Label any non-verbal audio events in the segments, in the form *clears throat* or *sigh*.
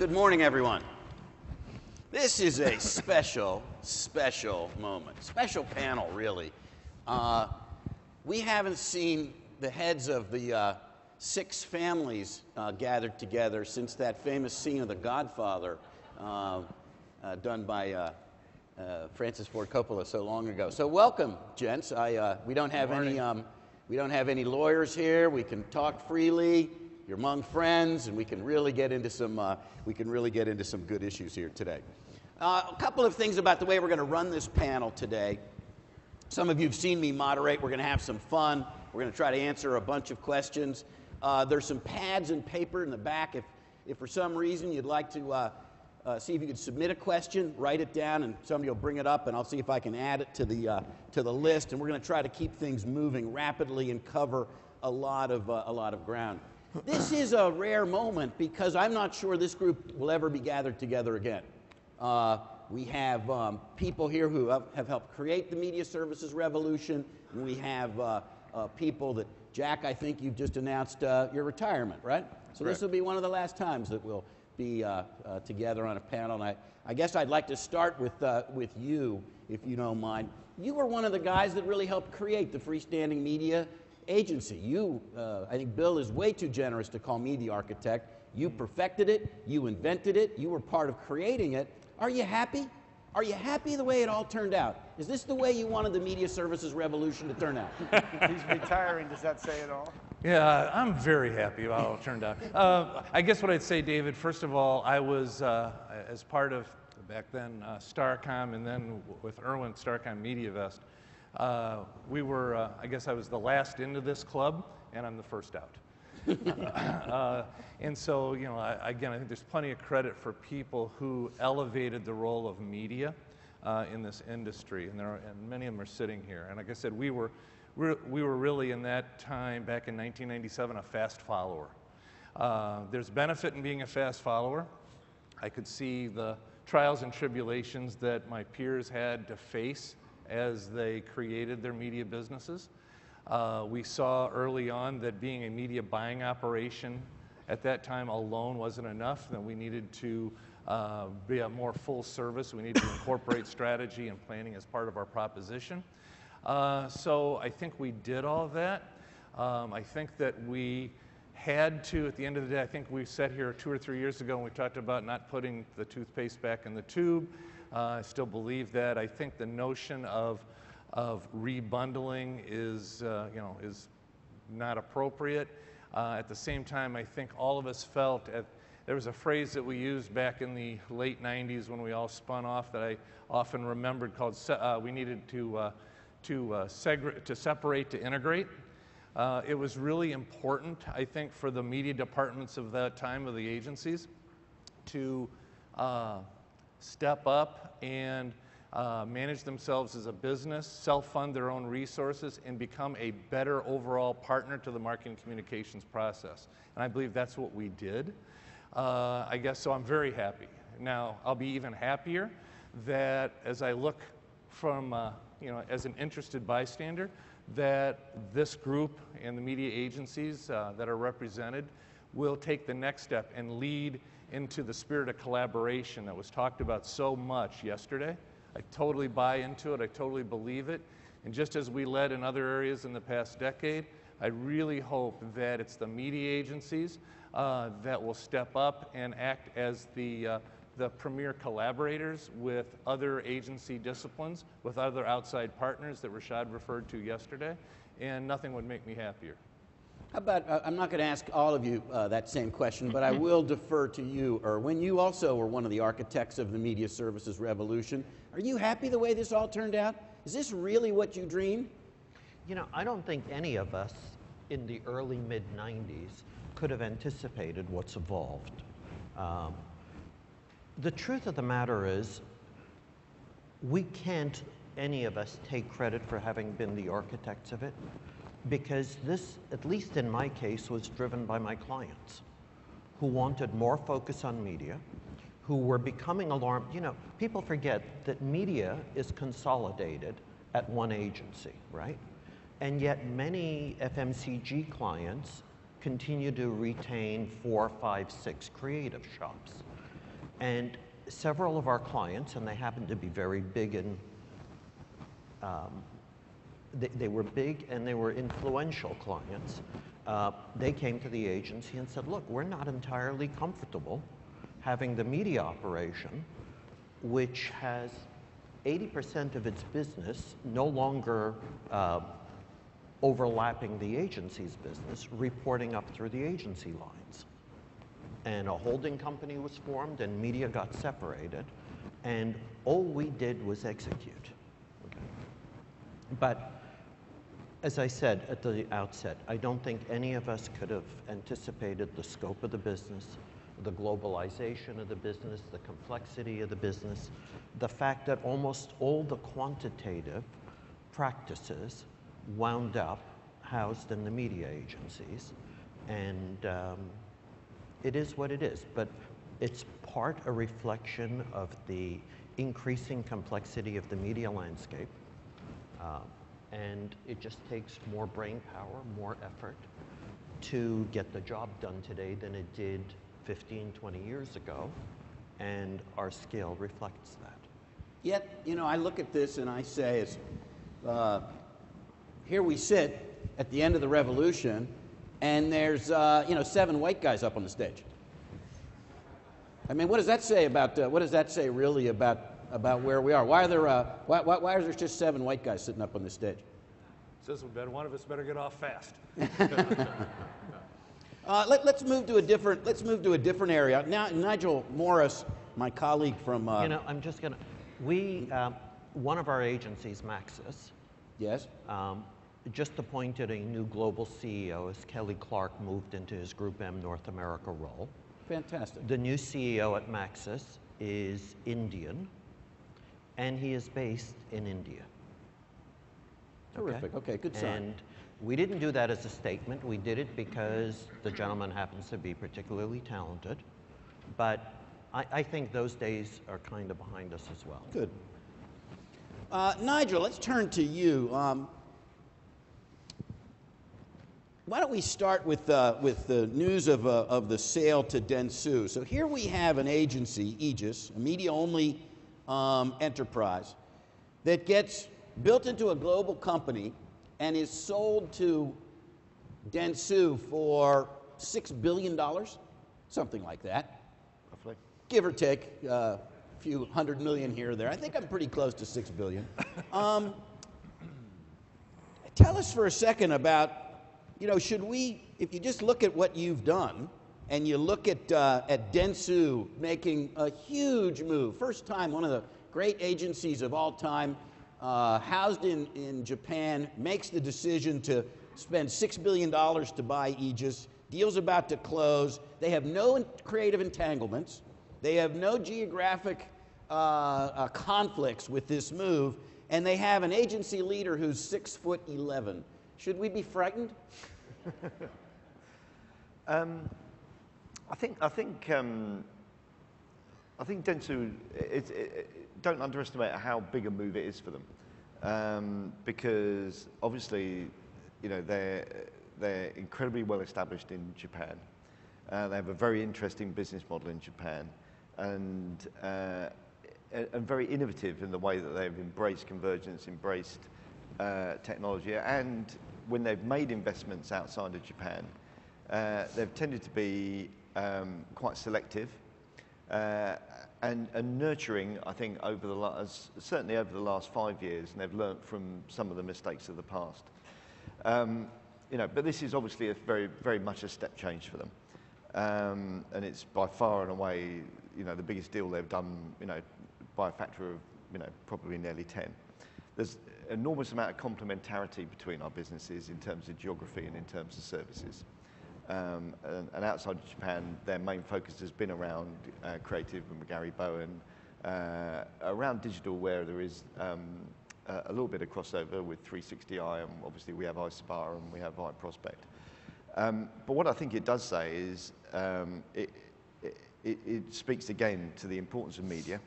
Good morning, everyone. This is a special, special moment. Special panel, really. Uh, we haven't seen the heads of the uh, six families uh, gathered together since that famous scene of The Godfather uh, uh, done by uh, Francis Ford Coppola so long ago. So, welcome, gents. I, we, don't have any, um, we don't have any lawyers here. We can talk freely. You're among friends, and we can really get into some, uh, we can really get into some good issues here today. Uh, a couple of things about the way we're going to run this panel today. Some of you have seen me moderate. We're going to have some fun. We're going to try to answer a bunch of questions. Uh, there's some pads and paper in the back. If, if for some reason you'd like to uh, uh, see if you could submit a question, write it down, and somebody will bring it up, and I'll see if I can add it to the, uh, to the list. And we're going to try to keep things moving rapidly and cover a lot of, uh, a lot of ground. This is a rare moment because I'm not sure this group will ever be gathered together again. Uh, we have um, people here who have, have, helped create the media services revolution, and we have uh, uh, people that, Jack, I think you've just announced uh, your retirement, right? So this will be one of the last times that we'll be uh, uh, together on a panel. And I, I guess I'd like to start with, with you, if you don't mind. You were one of the guys that really helped create the freestanding media agency. You, uh, I think Bill is way too generous to call me the architect. You perfected it, you invented it, you were part of creating it. Are you happy? Are you happy the way it all turned out? Is this the way you wanted the media services revolution to turn out? *laughs* He's retiring. Does that say it all? Yeah, I'm very happy about how it turned out. Uh, I guess what I'd say, David, first of all, I was, uh, as part of back then uh, Starcom and then with Irwin, Starcom MediaVest, uh, we were, uh, I guess I was the last into this club, and I'm the first out. *laughs* uh, and so, you know, I, again, I think there's plenty of credit for people who elevated the role of media uh, in this industry, and, there are, and many of them are sitting here. And like I said, we were, we were really in that time, back in 1997, a fast follower. Uh, there's benefit in being a fast follower. I could see the trials and tribulations that my peers had to face as they created their media businesses. Uh, we saw early on that being a media buying operation at that time alone wasn't enough, that we needed to uh, be a more full service. We needed to incorporate strategy and planning as part of our proposition. Uh, so I think we did all that. Um, I think that we had to, at the end of the day, I think we sat here two or three years ago and we talked about not putting the toothpaste back in the tube. Uh, I still believe that. I think the notion of, of rebundling is, uh, you know, is not appropriate. Uh, at the same time, I think all of us felt at, there was a phrase that we used back in the late 90s when we all spun off that I often remembered called uh, we needed to, uh, to, uh, to separate to integrate. It was really important, I think, for the media departments of that time of the agencies to step up and uh, manage themselves as a business, self-fund their own resources, and become a better overall partner to the marketing communications process. And I believe that's what we did. Uh, I guess so I'm very happy. Now, I'll be even happier that as I look from, uh, you know, as an interested bystander, that this group and the media agencies uh, that are represented will take the next step and lead into the spirit of collaboration that was talked about so much yesterday. I totally buy into it, I totally believe it. And just as we led in other areas in the past decade, I really hope that it's the media agencies uh, that will step up and act as the, uh, the premier collaborators with other agency disciplines, with other outside partners that Rishad referred to yesterday, and nothing would make me happier. How about, uh, I'm not going to ask all of you uh, that same question, but I will defer to you, Irwin. You also were one of the architects of the media services revolution. Are you happy the way this all turned out? Is this really what you dreamed? You know, I don't think any of us in the early mid 90s could have anticipated what's evolved. Um, the truth of the matter is, we can't, any of us, take credit for having been the architects of it because this, at least in my case, was driven by my clients who wanted more focus on media, who were becoming alarmed. You know, people forget that media is consolidated at one agency, right? And yet many FMCG clients continue to retain four, five, six creative shops. And several of our clients, and they happen to be very big in um, they, they were big and they were influential clients. Uh, they came to the agency and said, look, we're not entirely comfortable having the media operation, which has 80% of its business no longer uh, overlapping the agency's business, reporting up through the agency lines. And a holding company was formed and media got separated, and all we did was execute. Okay. But as I said at the outset, I don't think any of us could have anticipated the scope of the business, the globalization of the business, the complexity of the business, the fact that almost all the quantitative practices wound up housed in the media agencies. And um, it is what it is, but it's part a reflection of the increasing complexity of the media landscape. Uh, and it just takes more brain power, more effort to get the job done today than it did 15, 20 years ago. And our scale reflects that. Yet, you know, I look at this and I say, it's, uh, here we sit at the end of the revolution, and there's, uh, you know, seven white guys up on the stage. I mean, what does that say about, uh, what does that say really about, about where we are? Why are there, uh, why, why, why is there just seven white guys sitting up on the stage? Says we better, one of us better get off fast. *laughs* *laughs* Uh, let, us move to a different. Let's move to a different area. Now, Nigel Morris, my colleague from. Uh, you know, I'm just gonna. We, um, one of our agencies, Maxus, yes. Um, just appointed a new global CEO as Kelly Clark moved into his Group M North America role. Fantastic. The new CEO at Maxus is Indian, and he is based in India. Terrific. Okay, okay good sign. And we didn't do that as a statement. We did it because the gentleman happens to be particularly talented. But I, I think those days are kind of behind us as well. Good. Uh, Nigel, let's turn to you. Um, why don't we start with, uh, with the news of, uh, of the sale to Dentsu? So here we have an agency, Aegis, a media only um, enterprise, that gets built into a global company and is sold to Dentsu for $6 billion, something like that. Roughly. Give or take uh, a few hundred million here or there. I think I'm pretty close to 6 billion. Um, tell us for a second about, you know, should we, if you just look at what you've done, and you look at, uh, at Dentsu making a huge move, first time, one of the great agencies of all time, uh, housed in, in Japan, makes the decision to spend $6 billion to buy Aegis. Deal's about to close. They have no creative entanglements, they have no geographic uh, uh, conflicts with this move, and they have an agency leader who's six foot 11. Should we be frightened? *laughs* um, I think, I think, um, I think Dentsu, it, it, don't underestimate how big a move it is for them. Um, because obviously, you know, they're, they're incredibly well established in Japan. Uh, they have a very interesting business model in Japan and, uh, and very innovative in the way that they've embraced convergence, embraced uh, technology, and when they've made investments outside of Japan, uh, they've tended to be um, quite selective uh, and, and, nurturing, I think, over the last, certainly over the last five years, and they've learnt from some of the mistakes of the past. Um, you know, but this is obviously a very, very much a step change for them. Um, and it's by far and away, you know, the biggest deal they've done, you know, by a factor of, you know, probably nearly 10. There's enormous amount of complementarity between our businesses in terms of geography and in terms of services. Um, and, and, outside of Japan, their main focus has been around uh, creative and McGarryBowen, uh, around digital where there is um, a, a, little bit of crossover with 360i, and obviously we have Isobar and we have iProspect. Um, but what I think it does say is um, it, it, it, speaks again to the importance of media.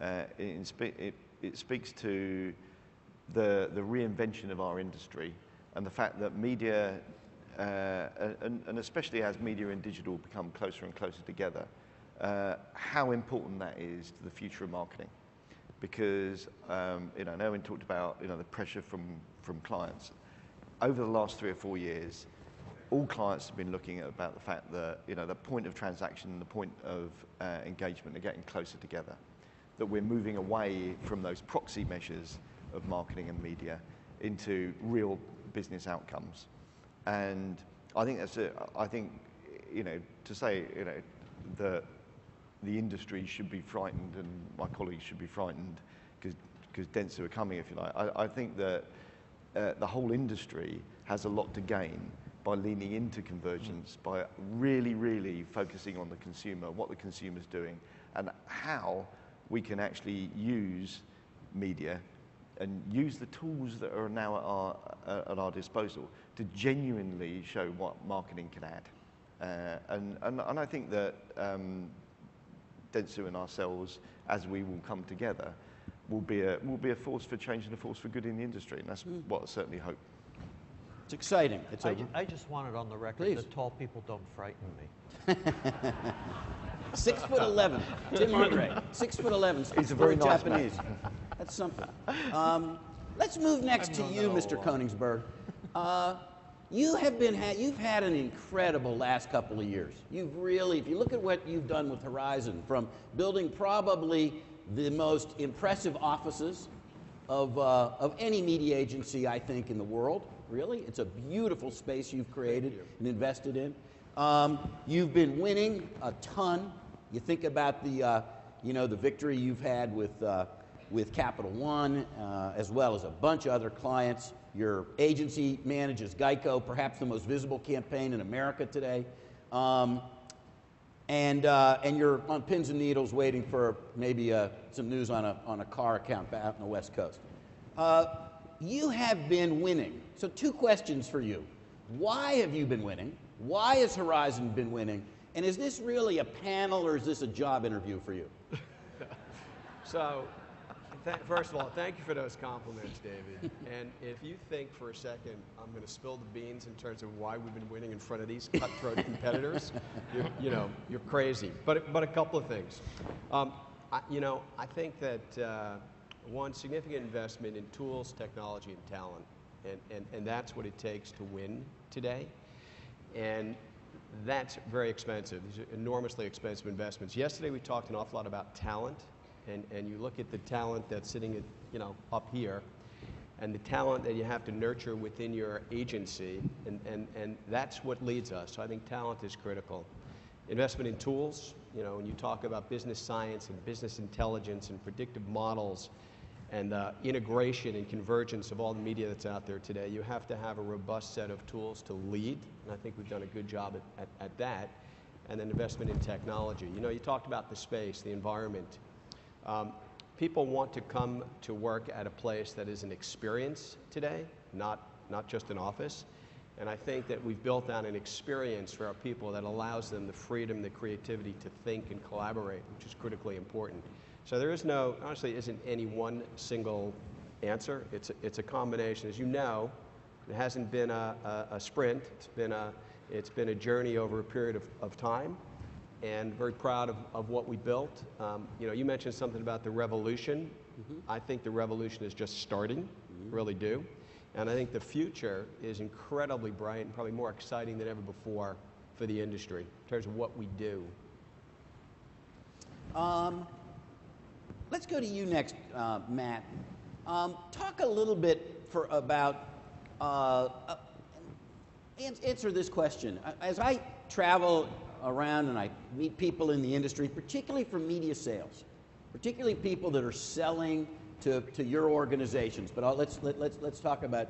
Uh, it, it, it speaks to the, the reinvention of our industry and the fact that media and, and, especially as media and digital become closer and closer together, uh, how important that is to the future of marketing. Because, um, you know, and Owen talked about, you know, the pressure from, from clients. Over the last three or four years, all clients have been looking at about the fact that, you know, the point of transaction and the point of uh, engagement are getting closer together. That we're moving away from those proxy measures of marketing and media into real business outcomes. And I think that's a, I think, you know, to say, you know, that the industry should be frightened and my colleagues should be frightened because Dentsu are coming, if you like. I, I think that uh, the whole industry has a lot to gain by leaning into convergence, by really, really focusing on the consumer, what the consumer's doing, and how we can actually use media and use the tools that are now at our, uh, at our disposal to genuinely show what marketing can add. Uh, and, and, and I think that um, Dentsu and ourselves, as we will come together, will be a, will be a force for change and a force for good in the industry. And that's Hmm. what I certainly hope. It's exciting. It's I, a, ju- I just wanted on the record Please. that tall people don't frighten me. *laughs* Six foot eleven, Tim Andree. Six foot eleven. He's a very for nice man. Japanese. That's something. Um, let's move next to you, Mr. Koenigsberg. Uh, you have been ha- you've had an incredible last couple of years. You've really, if you look at what you've done with Horizon, from building probably the most impressive offices of, uh, of any media agency, I think, in the world. Really, it's a beautiful space you've created and invested in. Um, you've been winning a ton. You think about the, uh, you know, the victory you've had with, uh, with Capital One, uh, as well as a bunch of other clients. Your agency manages Geico, perhaps the most visible campaign in America today. Um, and, uh, and you're on pins and needles waiting for maybe uh, some news on a, on a car account out on the West Coast. Uh, you have been winning. So, two questions for you. Why have you been winning? Why has Horizon been winning? And is this really a panel or is this a job interview for you? *laughs* So, th- first of all, thank you for those compliments, David. and if you think for a second I'm going to spill the beans in terms of why we've been winning in front of these cutthroat competitors, you're, you know, you're crazy. But, but a couple of things. Um, I, you know, I think that uh, one significant investment in tools, technology, and talent, and, and, and that's what it takes to win today. And that's very expensive. These are enormously expensive investments. Yesterday we talked an awful lot about talent, and, and you look at the talent that's sitting at, you know, up here, and the talent that you have to nurture within your agency, and, and, and that's what leads us. So I think talent is critical. Investment in tools, you know, when you talk about business science and business intelligence and predictive models, and uh, integration and convergence of all the media that's out there today, you have to have a robust set of tools to lead, and I think we've done a good job at, at, at that. And then investment in technology. You know, you talked about the space, the environment. Um, people want to come to work at a place that is an experience today, not, not just an office. And I think that we've built out an experience for our people that allows them the freedom, the creativity to think and collaborate, which is critically important. So there is no, honestly, isn't any one single answer. It's a, it's a combination. As you know, it hasn't been a, a, a sprint. It's been a, it's been a journey over a period of, of time and very proud of, of what we built. Um, you know, you mentioned something about the revolution. I think the revolution is just starting, really do. And I think the future is incredibly bright and probably more exciting than ever before for the industry in terms of what we do. Um, let's go to you next, uh, Matt. Um, talk a little bit for about uh, uh, answer this question. Uh, As I travel around and I meet people in the industry, particularly for media sales, particularly people that are selling to, to your organizations, but I'll, let's, let, let's, let's talk about,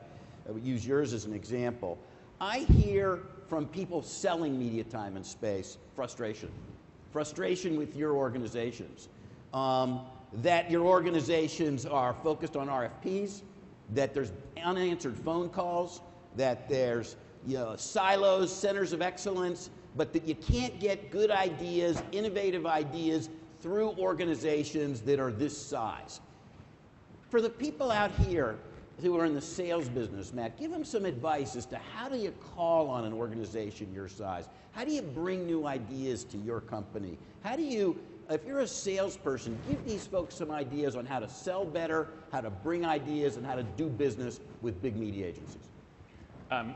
uh, use yours as an example. I hear from people selling media time and space frustration. Frustration with your organizations. Um, that your organizations are focused on RFPs, that there's unanswered phone calls, that there's you know, silos, centers of excellence, but that you can't get good ideas, innovative ideas through organizations that are this size. For the people out here, who are in the sales business, Matt, give them some advice as to how do you call on an organization your size? How do you bring new ideas to your company? How do you, if you're a salesperson, give these folks some ideas on how to sell better, how to bring ideas, and how to do business with big media agencies. Um,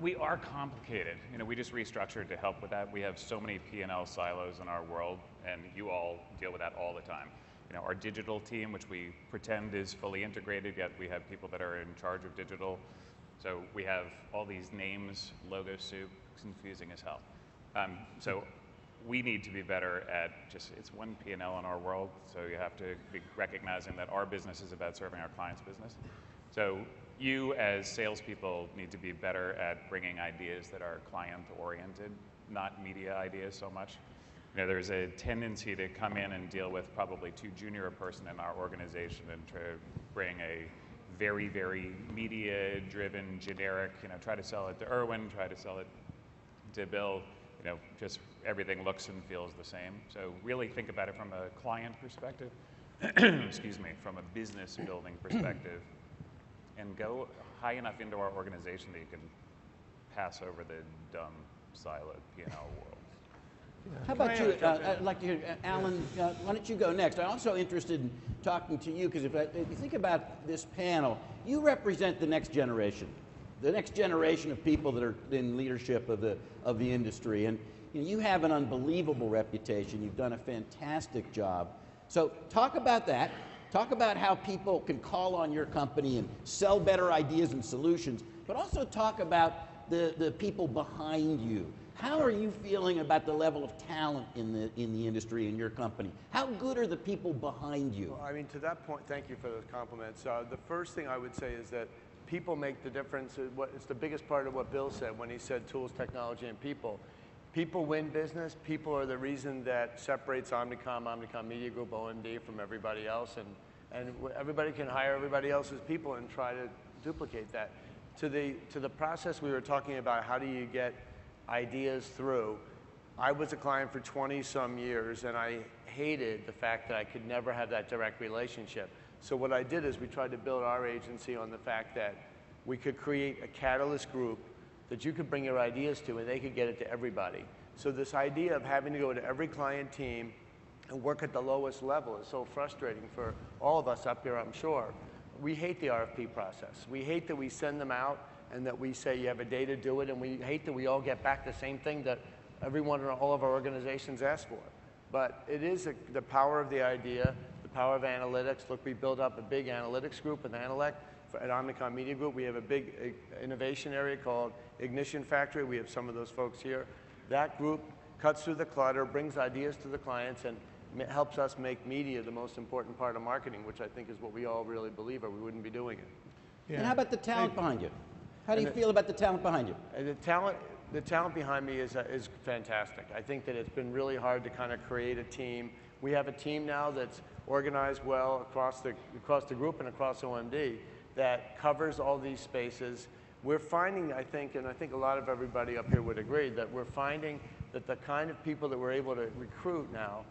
we are complicated. You know, we just restructured to help with that. We have so many P&L silos in our world, and you all deal with that all the time. You know, our digital team, which we pretend is fully integrated, yet we have people that are in charge of digital. So we have all these names, logo soup, confusing as hell. Um, so we need to be better at just it's one P&L in our world. So you have to be recognizing that our business is about serving our clients' business. So you as salespeople need to be better at bringing ideas that are client-oriented, not media ideas so much. You know, there's a tendency to come in and deal with probably too junior a person in our organization and to bring a very, very media-driven, generic, you know, try to sell it to Irwin, try to sell it to Bill, you know, just everything looks and feels the same. So really think about it from a client perspective, *clears throat* excuse me, from a business building perspective, and go high enough into our organization that you can pass over the dumb siloed P&L world. How about you? Uh, I'd like to hear, uh, Alan, uh, why don't you go next? I'm also interested in talking to you because if, I- if you think about this panel, you represent the next generation, the next generation of people that are in leadership of the, of the industry. And you, know, you have an unbelievable reputation. You've done a fantastic job. So talk about that. Talk about how people can call on your company and sell better ideas and solutions, but also talk about the, the people behind you. How are you feeling about the level of talent in the, in the industry in your company? How good are the people behind you? Well, I mean, to that point, thank you for those compliments. Uh, the first thing I would say is that people make the difference. It's the biggest part of what Bill said when he said tools, technology, and people. People win business. People are the reason that separates Omnicom, Omnicom Media Group, OMD from everybody else. And, and everybody can hire everybody else's people and try to duplicate that. To the, to the process we were talking about, how do you get ideas through? I was a client for 20 some years and I hated the fact that I could never have that direct relationship. So what I did is we tried to build our agency on the fact that we could create a catalyst group that you could bring your ideas to and they could get it to everybody. So this idea of having to go to every client team and work at the lowest level is so frustrating for all of us up here, I'm sure. We hate the RFP process. We hate that we send them out and that we say you have a day to do it, and we hate that we all get back the same thing that everyone in all of our organizations ask for. But it is a, the power of the idea, the power of analytics. Look, we built up a big analytics group with Annalect for, at Omnicom Media Group. We have a big uh, innovation area called Ignition Factory. We have some of those folks here. That group cuts through the clutter, brings ideas to the clients, and helps us make media the most important part of marketing, which I think is what we all really believe, or we wouldn't be doing it. And how about the talent behind you? How do you feel about the talent behind you? The talent, the talent behind me is, uh, is fantastic. I think that it's been really hard to kind of create a team. We have a team now that's organized well across the, across the group and across OMD that covers all these spaces. We're finding, I think, and I think a lot of everybody up here would agree, that we're finding that the kind of people that we're able to recruit now,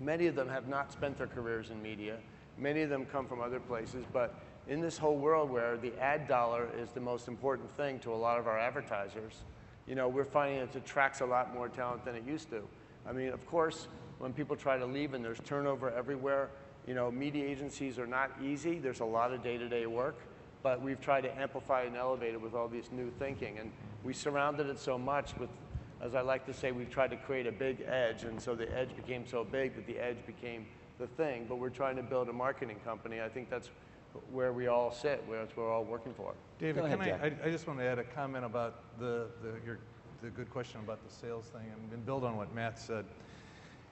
many of them have not spent their careers in media. Many of them come from other places, but in this whole world where the ad dollar is the most important thing to a lot of our advertisers, you know, we're finding it attracts a lot more talent than it used to. I mean, of course, when people try to leave and there's turnover everywhere, you know, media agencies are not easy. There's a lot of day-to-day work, but we've tried to amplify and elevate it with all this new thinking. And we surrounded it so much with, as I like to say, we've tried to create a big edge. And so the edge became so big that the edge became the thing. But we're trying to build a marketing company. I think that's where we all sit, where it's what we're all working for. David, ahead, can I, I, I just want to add a comment about the, the, your, the good question about the sales thing and, and build on what Matt said.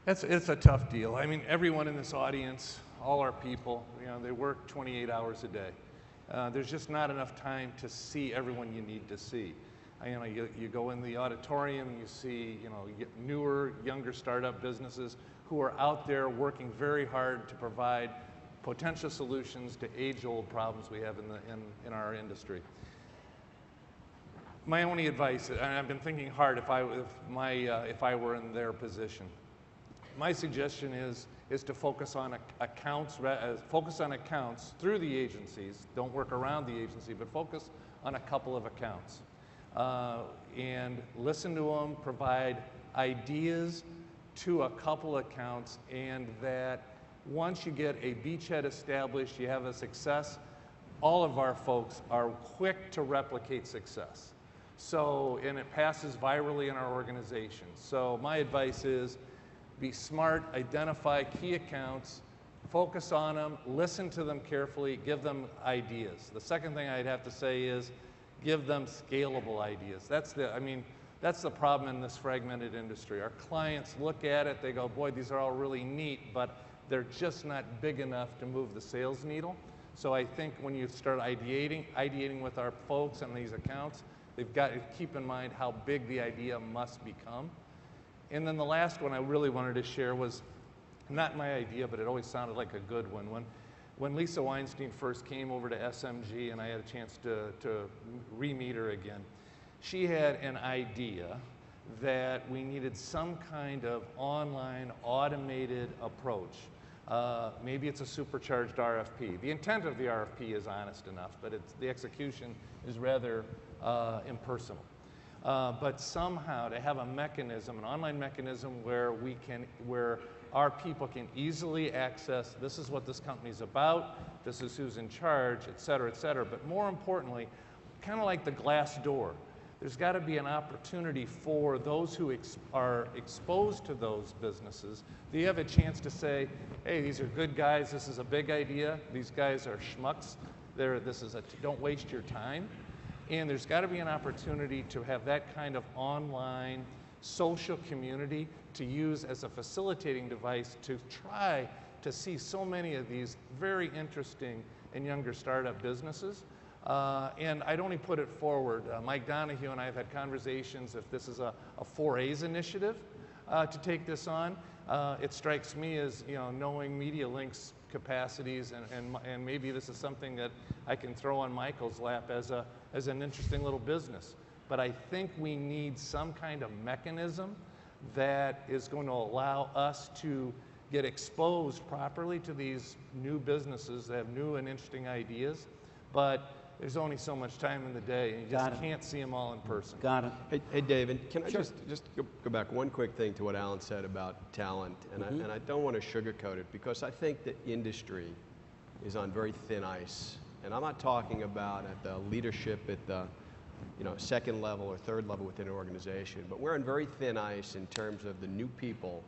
It's, it's a tough deal. I mean, everyone in this audience, all our people, you know, they work 28 hours a day. Uh, there's just not enough time to see everyone you need to see. I, you know, you, you go in the auditorium, you see, you know, newer, younger startup businesses who are out there working very hard to provide potential solutions to age-old problems we have in, the, in, in our industry. My only advice, and I've been thinking hard if I, if, my, uh, if I were in their position, my suggestion is is to focus on accounts, uh, focus on accounts through the agencies. Don't work around the agency, but focus on a couple of accounts. Uh, and listen to them, provide ideas to a couple accounts, and that once you get a beachhead established, you have a success, all of our folks are quick to replicate success. So, and it passes virally in our organization. So, my advice is be smart, identify key accounts, focus on them, listen to them carefully, give them ideas. The second thing I'd have to say is give them scalable ideas. That's the, I mean, that's the problem in this fragmented industry. Our clients look at it, they go, boy, these are all really neat, but they're just not big enough to move the sales needle. So I think when you start ideating, ideating with our folks on these accounts, they've got to keep in mind how big the idea must become. And then the last one I really wanted to share was not my idea, but it always sounded like a good one. When, when Lisa Weinstein first came over to SMG and I had a chance to, to re meet her again, she had an idea that we needed some kind of online automated approach. Uh, maybe it's a supercharged RFP. The intent of the RFP is honest enough, but it's, the execution is rather uh, impersonal. Uh, but somehow to have a mechanism, an online mechanism where we can, where our people can easily access this is what this company's about, this is who's in charge, et cetera, et cetera. But more importantly, kind of like the glass door, there's got to be an opportunity for those who ex- are exposed to those businesses. You have a chance to say, hey, these are good guys, this is a big idea, these guys are schmucks, They're, this is a, t- don't waste your time. And there's got to be an opportunity to have that kind of online social community to use as a facilitating device to try to see so many of these very interesting and younger startup businesses. Uh, and I'd only put it forward. Uh, Mike Donahue and I have had conversations if this is a, a 4A's initiative uh, to take this on. Uh, it strikes me as, you know, knowing MediaLink's capacities, and, and, and maybe this is something that I can throw on Michael's lap as, a, as an interesting little business. But I think we need some kind of mechanism that is going to allow us to get exposed properly to these new businesses that have new and interesting ideas. But there's only so much time in the day, and you just it. can't see them all in person. Got it. Hey, hey David, can I just, just go, go back one quick thing to what Alan said about talent? And, I, mm-hmm. and I don't want to sugarcoat it because I think the industry is on very thin ice. And I'm not talking about at the leadership at the you know, second level or third level within an organization, but we're on very thin ice in terms of the new people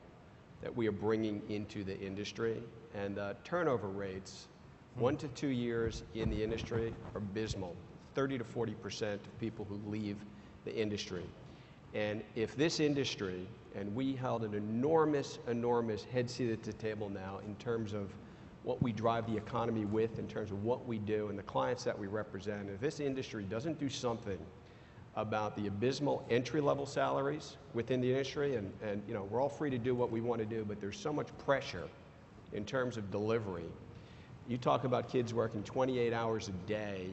that we are bringing into the industry. And uh, turnover rates, one to two years in the industry, are abysmal. 30 to 40 percent of people who leave the industry. And if this industry, and we held an enormous, enormous head seat at the table now in terms of what we drive the economy with, in terms of what we do, and the clients that we represent, if this industry doesn't do something about the abysmal entry-level salaries within the industry, and, and you know, we're all free to do what we want to do, but there's so much pressure in terms of delivery. You talk about kids working 28 hours a day.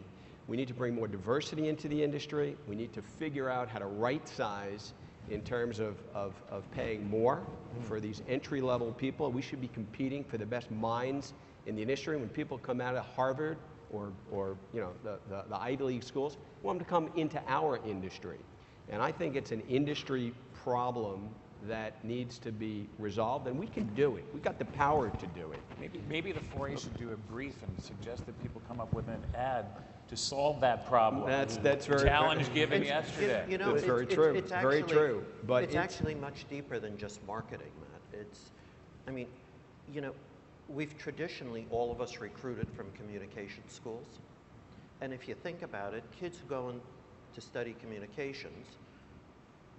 We need to bring more diversity into the industry. We need to figure out how to right size in terms of, of, of paying more mm-hmm. for these entry level people. We should be competing for the best minds in the industry. When people come out of Harvard or, or you know, the, the, the Ivy League schools, we want them to come into our industry. And I think it's an industry problem that needs to be resolved, and we can do it. We've got the power to do it. Maybe, maybe the 4A should do a brief and suggest that people come up with an ad to solve that problem. That's- that's very- Challenge given It's- yesterday. You, you know, That's it's, very it's, true. It's Very actually, true. But it's, it's- actually much deeper than just marketing, Matt. It's, I mean, you know, we've traditionally all of us recruited from communication schools, and if you think about it, kids who go in to study communications,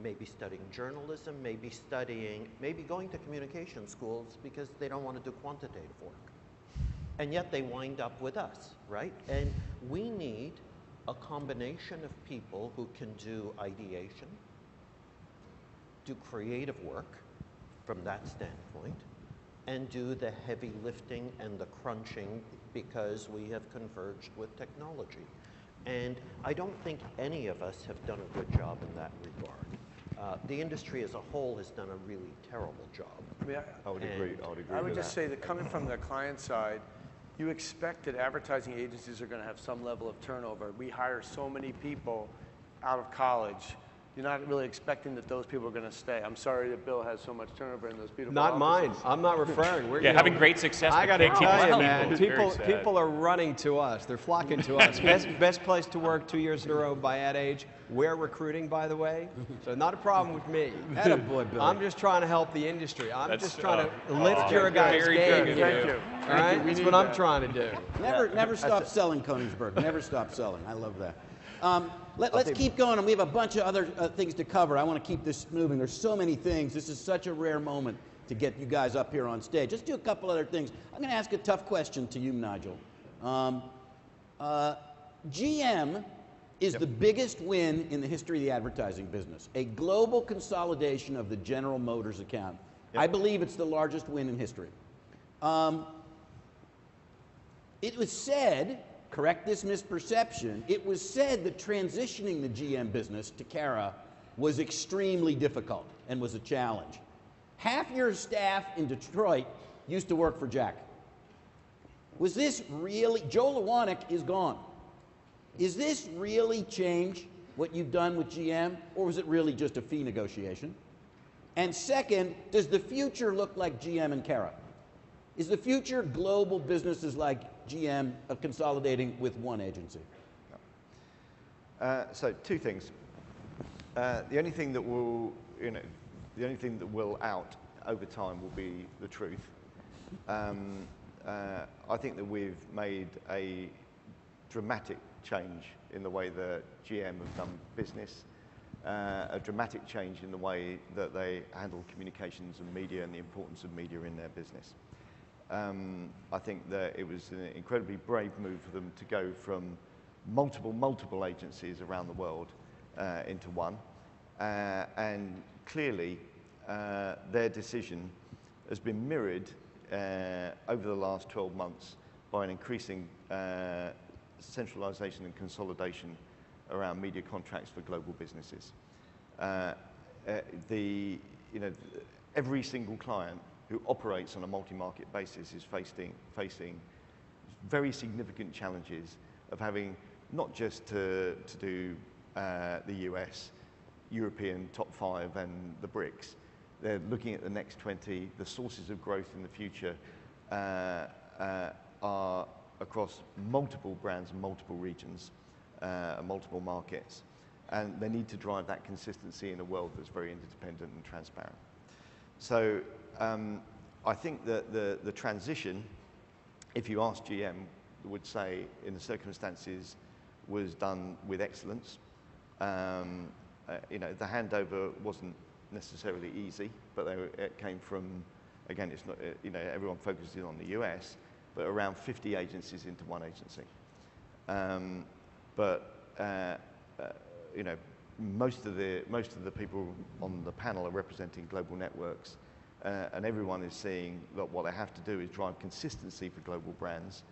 maybe studying journalism, maybe studying, maybe going to communication schools because they don't want to do quantitative work. And yet they wind up with us, right? And we need a combination of people who can do ideation, do creative work from that standpoint, and do the heavy lifting and the crunching because we have converged with technology. And I don't think any of us have done a good job in that regard. uh, the industry as a whole has done a really terrible job. I mean, I- I would agree. I would agree I would just that. say that coming from the client side, you expect that advertising agencies are going to have some level of turnover. We hire so many people out of college. You're not really expecting that those people are going to stay. I'm sorry that Bill has so much turnover in those beautiful Not mine. I'm not referring. We're, Yeah, you having know, great success I got to people tell you, people man. People, people are running to us. They're flocking to us. best, best place to work two years in a row by Ad Age. We're recruiting, by the way, so not a problem with me. Attaboy, Billy. I'm just trying to help the industry. I'm That's- just trying to oh, lift oh, your guys' very game. Thank you. All Thank you. We that's need what I'm trying to do. Never, never stop selling Koenigsberg. Never stop selling. I love that. Um, let, us keep going, and we have a bunch of other uh, things to cover. I want to keep this moving. There's so many things. This is such a rare moment to get you guys up here on stage. Let's do a couple other things. I'm going to ask a tough question to you, Nigel. Um, uh, GM is the biggest win in the history of the advertising business. A global consolidation of the General Motors account. I believe it's the largest win in history. Um, it was said, correct this misperception, it was said that transitioning the GM business to Carat was extremely difficult and was a challenge. Half your staff in Detroit used to work for Jack. Was this really, Joel Ewanick is gone. Is this really change what you've done with GM, or was it really just a fee negotiation? And second, does the future look like GM and Carat? Is the future global businesses like GM of consolidating with one agency? Uh, so two things. Uh, the only thing that will, you know, the only thing that will out over time will be the truth. Um, uh, I think that we've made a dramatic change in the way that GM have done business, uh, a dramatic change in the way that they handle communications and media and the importance of media in their business. Um, I think that it was an incredibly brave move for them to go from multiple, multiple agencies around the world uh, into one. Uh, and clearly, uh, their decision has been mirrored uh, over the last 12 months by an increasing uh, centralization and consolidation around media contracts for global businesses. Uh, uh, the, you know, every single client who operates on a multi-market basis is facing, facing very significant challenges of having not just to, to do uh, the US, European top five and the BRICS. They're looking at the next 20, the sources of growth in the future uh, uh, are across multiple brands and multiple regions, uh, and multiple markets. And they need to drive that consistency in a world that's very interdependent and transparent. So um, I think that the, the transition, if you ask GM, would say in the circumstances was done with excellence. Um, uh, you know, the handover wasn't necessarily easy, but were, it came from, again, it's not, uh, you know, everyone focuses on the US, but around 50 agencies into one agency. Um, but uh, uh, you know, most of the most of the people on the panel are representing global networks, uh, and everyone is seeing that what they have to do is drive consistency for global brands,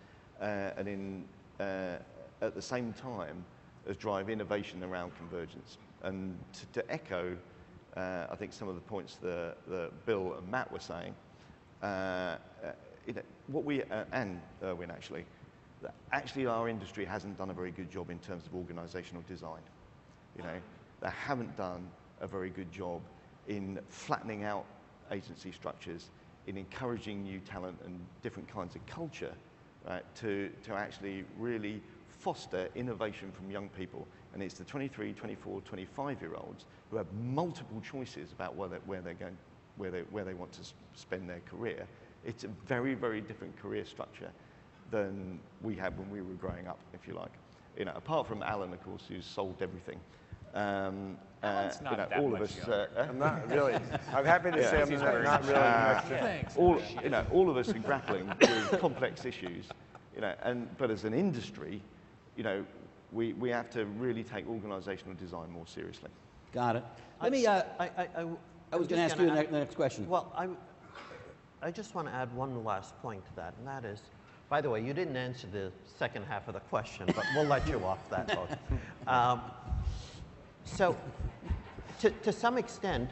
uh, and in uh, at the same time as drive innovation around convergence. And to, to echo, uh, I think some of the points that, that Bill and Matt were saying, you know, what we, uh, and Irwin actually, that actually our industry hasn't done a very good job in terms of organizational design. You know, they haven't done a very good job in flattening out agency structures, in encouraging new talent and different kinds of culture, right, to, to actually really foster innovation from young people. And it's the 23, 24, 25 year olds who have multiple choices about where they're, where they're going, where they, where they want to spend their career. It's a very, very different career structure than we had when we were growing up, if you like. You know, apart from Alan, of course, who's sold everything. Um, uh, not you know, that all of us. Uh, I'm not really. I'm happy to say I'm not, not really. next to- Thanks. all, you know, all of us are grappling with complex issues, you know, and, but as an industry, you know, we, we have to really take organizational design more seriously. Got it. Let me, uh, I, I, I, I was going to just ask you the, gonna the next question. Well, I, I just want to add one last point to that, and that is, by the way, you didn't answer the second half of the question, but we'll let you off that hook. *laughs* Um, so, to, to some extent,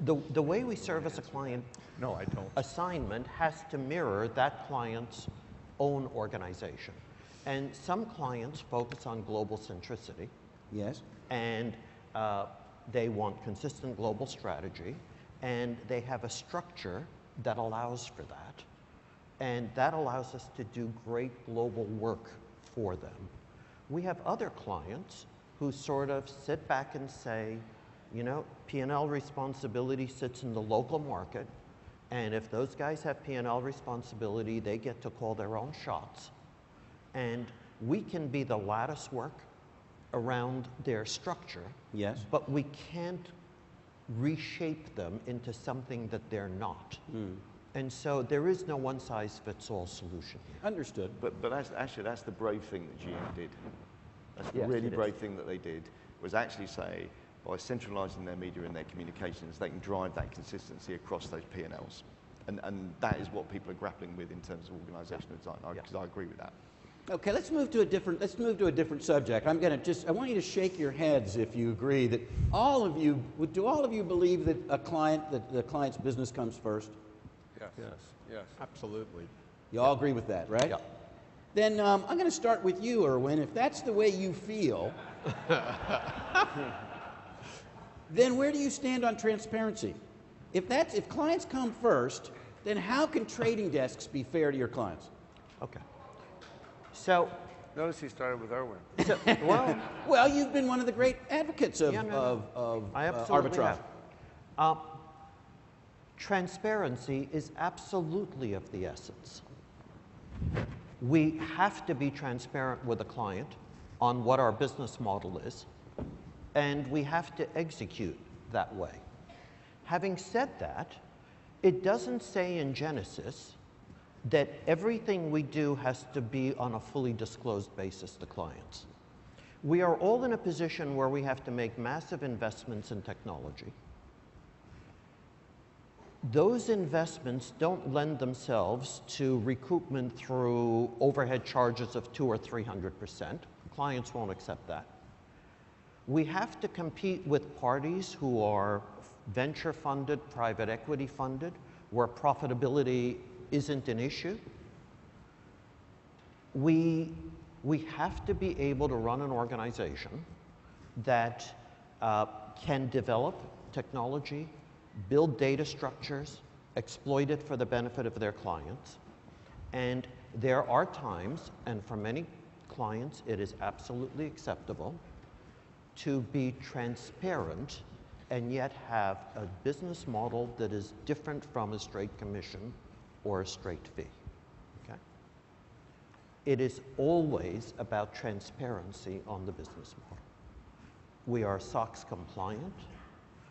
the, the way we service a client No, I don't. assignment has to mirror that client's own organization. And some clients focus on global centricity, Yes. and uh, they want consistent global strategy, and they have a structure that allows for that. And that allows us to do great global work for them. We have other clients who sort of sit back and say, you know, P&L responsibility sits in the local market, and if those guys have P&L responsibility, they get to call their own shots. And we can be the lattice work around their structure, Yes. but we can't reshape them into something that they're not. Hmm. And so there is no one size fits all solution here. Understood. But, but that's, actually, that's the brave thing that GM ah. did. That's the Yes, really it is. brave thing that they did, was actually say, by centralising their media and their communications, they can drive that consistency across those P&Ls. And, and that is what people are grappling with in terms of organisational design, because I agree with that. Okay, let's move to a different. Let's move to a different subject. I'm going to just. I want you to shake your heads if you agree that all of you. would- Do all of you believe that a client, that the client's business comes first? Yes. Yes. Yes, absolutely. You all agree with that, right? Yeah. Then um, I'm going to start with you, Irwin. If that's the way you feel, *laughs* then where do you stand on transparency? If that's if clients come first, then how can trading desks be fair to your clients? Okay. So, Notice he started with Irwin. so *laughs* well, Well, you've been one of the great advocates of, Yeah, no, of, of I uh, arbitrage. Uh, transparency is absolutely of the essence. We have to be transparent with the client on what our business model is, and we have to execute that way. Having said that, it doesn't say in Genesis that everything we do has to be on a fully disclosed basis to clients. We are all in a position where we have to make massive investments in technology. Those investments don't lend themselves to recoupment through overhead charges of two or three hundred percent. Clients won't accept that. We have to compete with parties who are venture funded, private equity funded, where profitability isn't an issue. We, we have to be able to run an organization that uh, can develop technology, build data structures, exploit it for the benefit of their clients. And there are times, and for many clients, it is absolutely acceptable to be transparent and yet have a business model that is different from a straight commission or a straight fee. Okay? It is always about transparency on the business model. We are SOX compliant.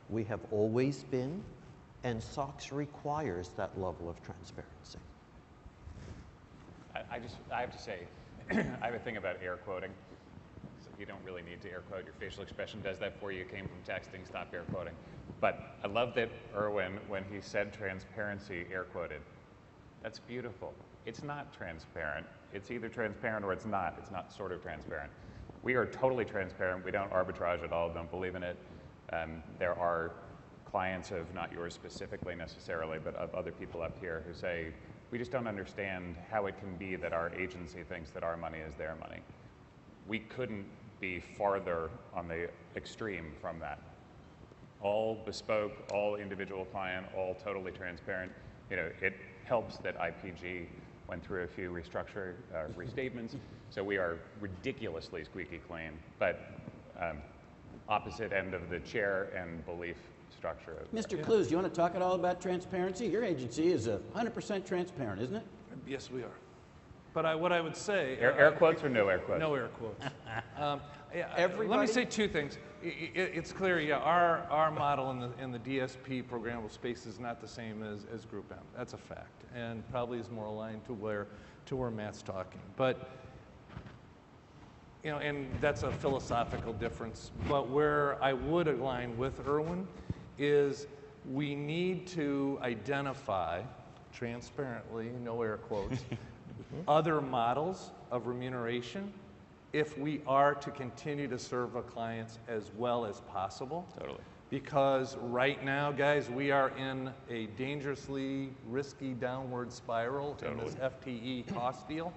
We have always been, and SOX requires that level of transparency. I, I just, I have to say, *clears throat* I have a thing about air quoting. So you don't really need to air quote. Your facial expression does that for you. It came from texting. Stop air quoting. But I love that Irwin, when he said transparency, air quoted. That's beautiful. It's not transparent. It's either transparent or it's not. It's not sort of transparent. We are totally transparent. We don't arbitrage at all. Don't believe in it. Um, there are clients of not yours specifically necessarily, but of other people up here who say, we just don't understand how it can be that our agency thinks that our money is their money. We couldn't be farther on the extreme from that. All bespoke, all individual client, all totally transparent. You know, it helps that IPG went through a few restructure uh, restatements, so we are ridiculously squeaky clean. But um, opposite end of the chair and belief structure. of- Mr. Klues, do you want to talk at all about transparency? Your agency is a 100% transparent, isn't it? Yes, we are. But I, what I would say. Air, air quotes or no air quotes? No air quotes. *laughs* Um, yeah, Let me say two things. It's clear, yeah, our, our model in the, in the DSP programmable space is not the same as, as Group M. That's a fact, and probably is more aligned to where, to where Matt's talking. But, you know, and that's a philosophical difference. But where I would align with Irwin is we need to identify transparently, no air quotes, *laughs* other models of remuneration if we are to continue to serve our clients as well as possible. Totally. Because right now, guys, we are in a dangerously risky downward spiral in this FTE cost deal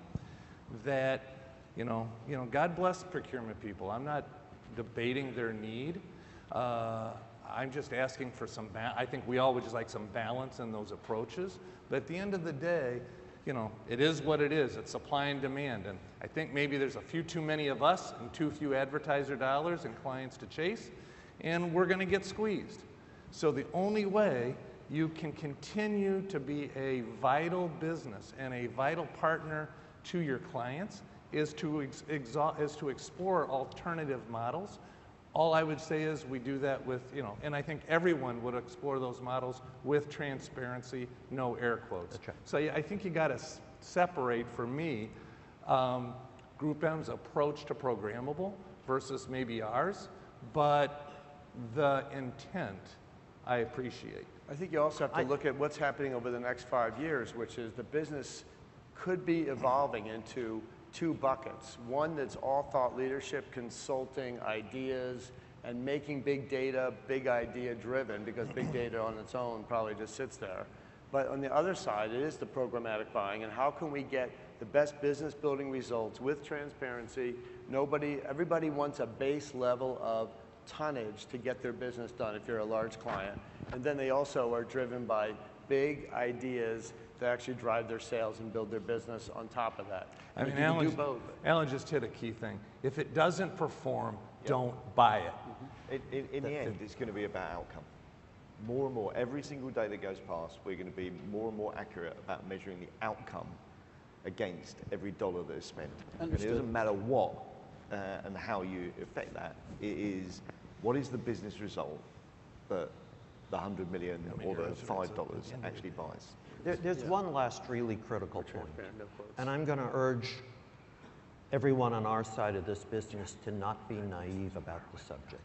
that, you know, you know, God bless procurement people. I'm not debating their need. Uh, I'm just asking for some, ba- I think we all would just like some balance in those approaches. But at the end of the day, you know, it is what it is. It's supply and demand. And I think maybe there's a few too many of us and too few advertiser dollars and clients to chase, and we're going to get squeezed. So the only way you can continue to be a vital business and a vital partner to your clients is to, is to explore alternative models. All I would say is we do that with, you know, and I think everyone would explore those models with transparency, no air quotes. So yeah, I think you got to separate for me um, Group M's approach to programmable versus maybe ours, but the intent I appreciate. I think you also have to look at what's happening over the next five years, which is the business could be evolving into two buckets. One that's all thought leadership, consulting, ideas, and making big data big idea driven because big *clears throat* data on its own probably just sits there. But on the other side, it is the programmatic buying, and how can we get the best business building results with transparency? Nobody, everybody wants a base level of tonnage to get their business done if you're a large client. And then they also are driven by big ideas that actually drive their sales and build their business on top of that. I mean, if you can Alan, do both. Alan just hit a key thing. If it doesn't perform, don't buy it. In, in, in the end, it's going to be about outcome. More and more, every single day that goes past, we're going to be more and more accurate about measuring the outcome against every dollar that is spent. And it doesn't matter what uh, and how you affect that. It is what is the business result that the 100 million or the $5 actually buys. There, there's one last really critical point, transparent, no quotes. and I'm going to urge everyone on our side of this business to not be naive about the subject.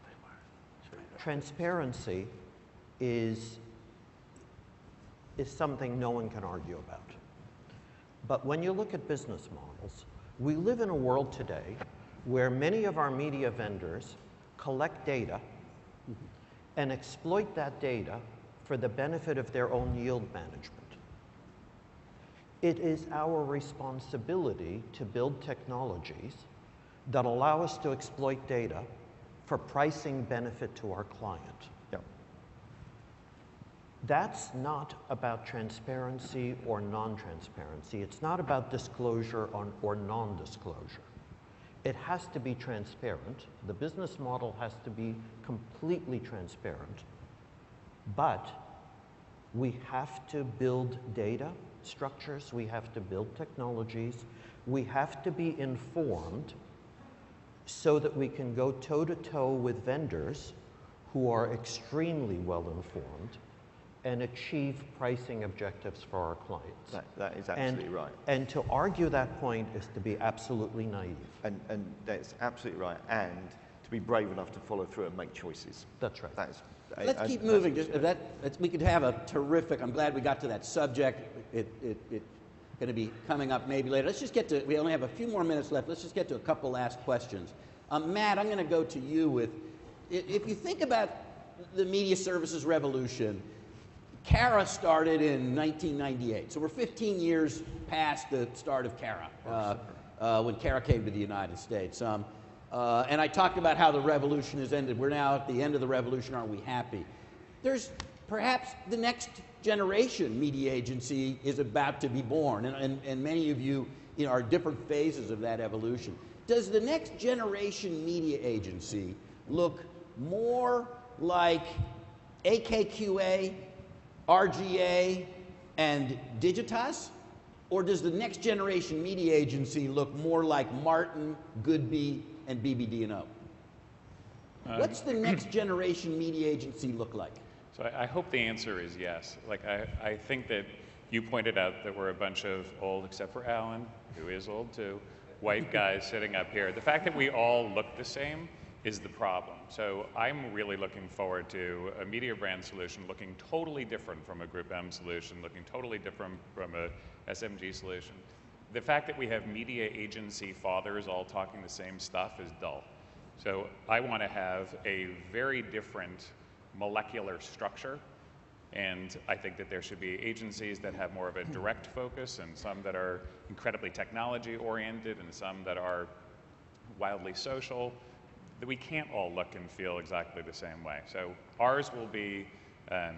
Transparency is, is something no one can argue about. But when you look at business models, we live in a world today where many of our media vendors collect data mm-hmm. and exploit that data for the benefit of their own yield management. It is our responsibility to build technologies that allow us to exploit data for pricing benefit to our client. Yep. That's not about transparency or non-transparency. It's not about disclosure on, or non-disclosure. It has to be transparent. The business model has to be completely transparent. But we have to build data structures, we have to build technologies, we have to be informed so that we can go toe to toe with vendors who are extremely well informed and achieve pricing objectives for our clients. That, that is and, absolutely right. And to argue that point is to be absolutely naive. And, and that's absolutely right. And to be brave enough to follow through and make choices. That's right. That's, Let's I- keep that's moving. Just, that, we could have a terrific, I'm glad we got to that subject. It, it, it going to be coming up maybe later. Let's just get to, we only have a few more minutes left. Let's just get to a couple last questions. Um, Matt, I'm going to go to you with, if you think about the media services revolution, Carat started in 1998. So we're 15 years past the start of Carat, uh, uh, when Carat came to the United States. Um, uh, and I talked about how the revolution has ended. We're now at the end of the revolution. Aren't we happy? There's perhaps the next generation media agency is about to be born. And, and, and many of you, you know, are different phases of that evolution. Does the next generation media agency look more like AKQA, RGA, and Digitas? Or does the next generation media agency look more like Martin, Goodby, and BBD&O? Uh, What's the next generation media agency look like? So I, I hope the answer is yes. Like I, I think that you pointed out that we're a bunch of old, except for Alan, who is old too, white *laughs* guys sitting up here. The fact that we all look the same is the problem. So I'm really looking forward to a media brand solution looking totally different from a Group M solution, looking totally different from a SMG solution. The fact that we have media agency fathers all talking the same stuff is dull. So I want to have a very different molecular structure. And I think that there should be agencies that have more of a direct focus and some that are incredibly technology oriented and some that are wildly social. That we can't all look and feel exactly the same way. So ours will be um,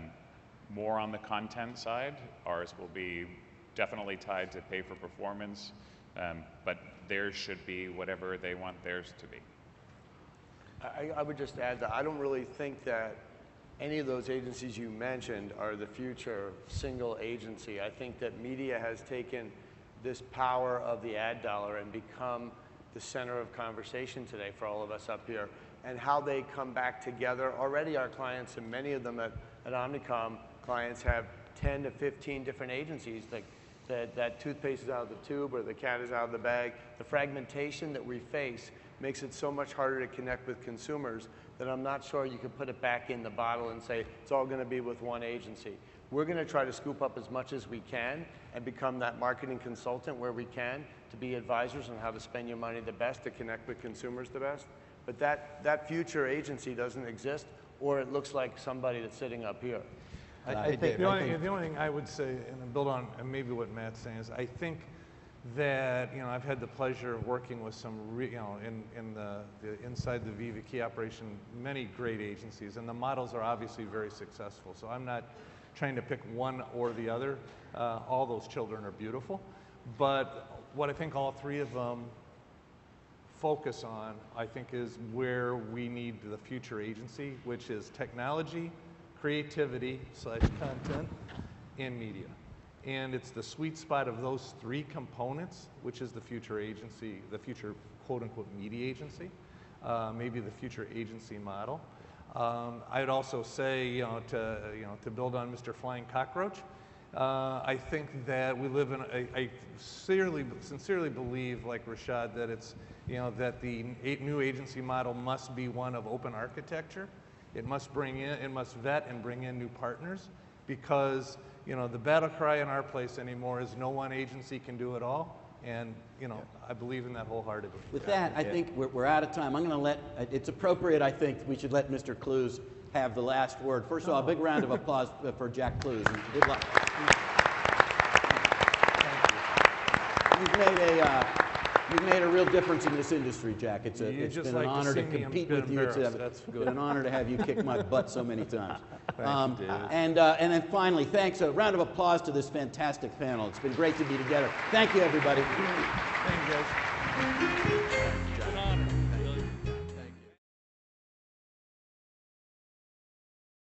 more on the content side. Ours will be definitely tied to pay for performance, um, but theirs should be whatever they want theirs to be. I, I would just add that I don't really think that any of those agencies you mentioned are the future single agency. I think that media has taken this power of the ad dollar and become the center of conversation today for all of us up here. And how they come back together. Already, our clients, and many of them at, at Omnicom, clients have 10 to 15 different agencies. Like that, that toothpaste is out of the tube or the cat is out of the bag. The fragmentation that we face makes it so much harder to connect with consumers that I'm not sure you can put it back in the bottle and say it's all going to be with one agency. We're going to try to scoop up as much as we can and become that marketing consultant where we can to be advisors on how to spend your money the best, to connect with consumers the best. But that, that future agency doesn't exist, or it looks like somebody that's sitting up here. I, Uh, I think, The I only, think the only thing I would say, and build on and maybe what Matt's saying, is I think that, you know, I've had the pleasure of working with some, re, you know, in, in the, the, inside the VivaKi operation, many great agencies, and the models are obviously very successful. So I'm not trying to pick one or the other. Uh, all those children are beautiful. But what I think all three of them focus on, I think, is where we need the future agency, which is technology, creativity slash content, and media. And it's the sweet spot of those three components, which is the future agency, the future quote unquote media agency, uh, maybe the future agency model. Um, I'd also say, you know, to, you know, to build on Mr. Flying Cockroach, uh, I think that we live in, I sincerely, sincerely believe, like Rishad, that it's, you know, that the new agency model must be one of open architecture. It must bring in, it must vet and bring in new partners because, you know, the battle cry in our place anymore is no one agency can do it all. And, you know, I believe in that wholeheartedly. With that, I think we're, we're out of time. I'm going to let, uh, it's appropriate, I think, we should let Mr. Klues have the last word. First of all, a big round of applause for Jack Klues, and good luck. You've made a, uh, you've made a real difference in this industry, Jack. It's, a, it's been like an honor to me compete with you. It's, a- That's been an honor to have you kick my butt so many times. *laughs* Um, you, And, uh, and then finally, thanks. A round of applause to this fantastic panel. It's been great to be together. Thank you, everybody. Thank you, guys.